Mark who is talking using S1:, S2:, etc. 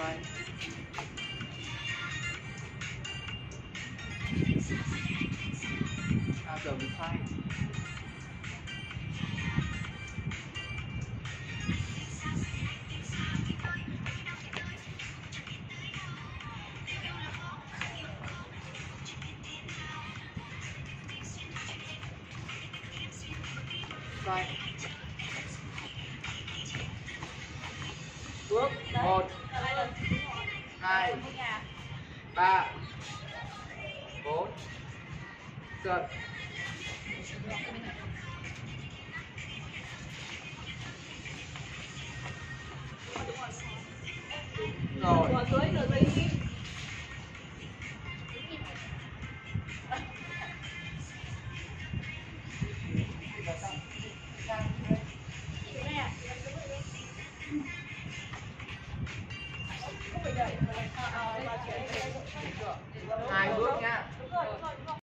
S1: coi à giờ mình sai Right. bước một hai. Ba. Bốn. Giật rồi.
S2: Rồi dưới đi
S1: hai bước nhá.